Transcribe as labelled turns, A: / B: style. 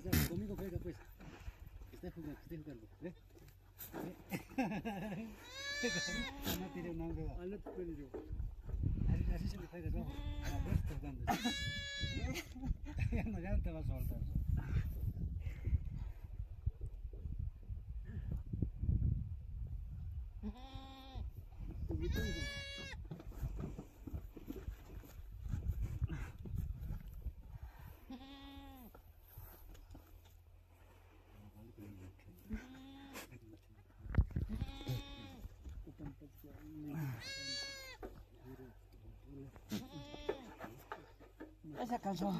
A: Venga, pues. Que esté jugando, que esté jugando. ¿Ve? ¿Ve? No tire un ángulo.
B: Ah, no te puedo yo.
A: Así, así se le cae de rojo. A la vez jugando. Ya no, ya no te vas a soltar.
B: Tu guitarra.
A: Ya se cansó.